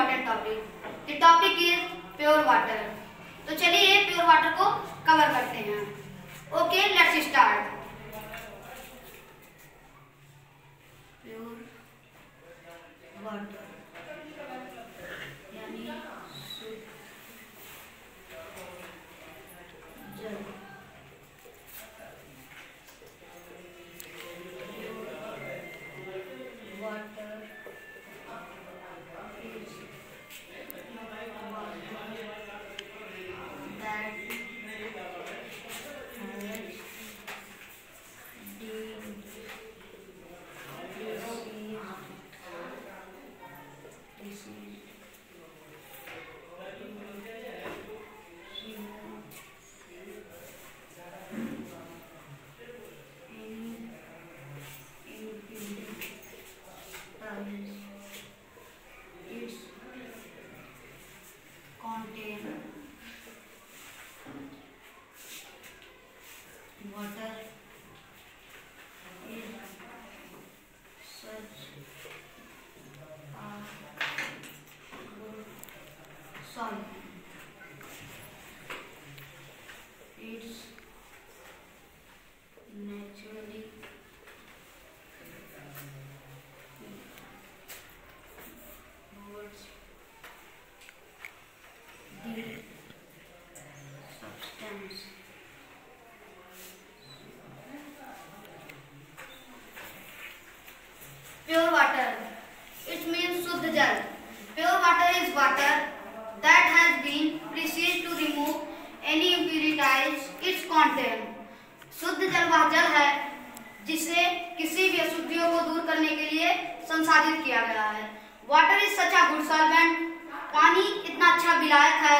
Important topic the topic is pure water तो चलिए pure water को कवर करते हैं। Okay let's start pure water water is such a good. Solvent. Its content. शुद्ध जल वह जल है जिसे किसी भी अशुद्धियों को दूर करने के लिए संसाधित किया गया है। Water is such a good solvent पानी इतना अच्छा विलायक है।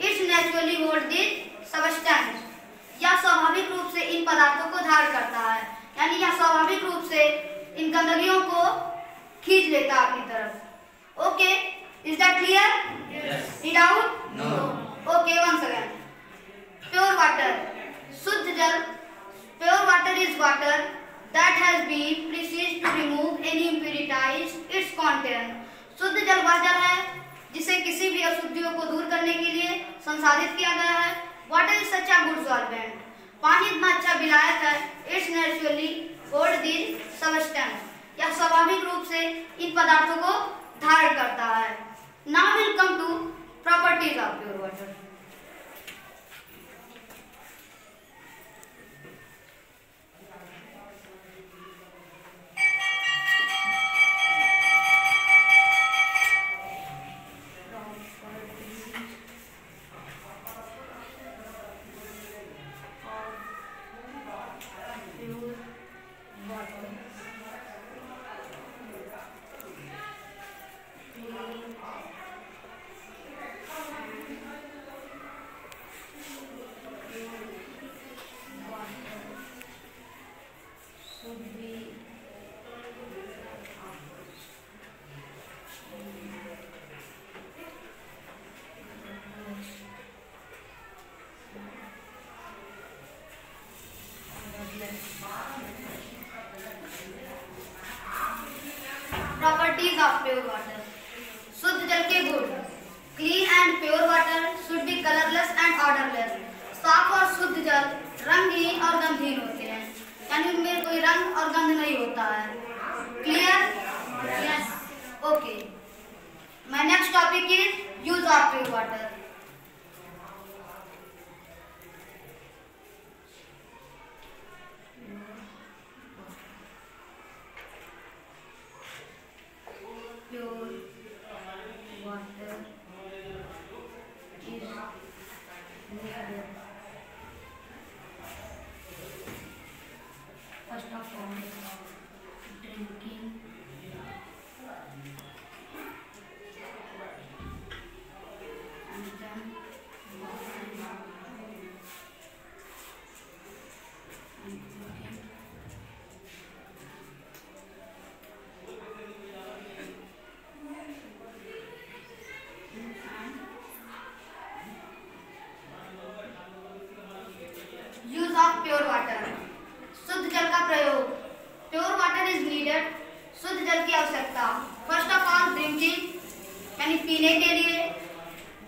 It's naturally hold this substance यह स्वाभाविक रूप से इन पदार्थों को धारण करता है। यानी यह स्वाभाविक रूप से इन गंदगियों को खींच लेता है अपनी तरफ़। Okay is that clear doubt okay once again pure water शुद्ध जल pure water is water that has been processed to remove any impurities. Its content. शुद्ध जल वह जल है जिसे किसी भी अशुद्धियों को दूर करने के लिए संसाधित किया गया है। Water is such a good solvent पानी इतना अच्छा विलायक है। It's naturally hold the substance यह स्वाभाविक रूप से इन पदार्थों को प्रॉपर्टीज़ ऑफ़ प्योर वाटर शुद्ध जल के गुण। Clean and pure water should be colourless and odourless साफ़ और शुद्ध जल रंगहीन और गंधहीन होते हैं। यानी उनमें कोई रंग और गंध नहीं होता है। Clear yes okay my next topic is use of pure water आवश्यकता. फ़र्स्ट ऑफ़ ऑल ड्रिंकिंग यानी पीने के लिए.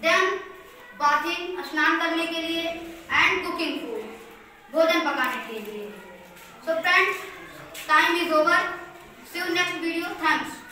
देन बाथिंग स्नान करने के लिए एंड कुकिंग फ़ूड भोजन पकाने के लिए। So friends time is over see you next video thanks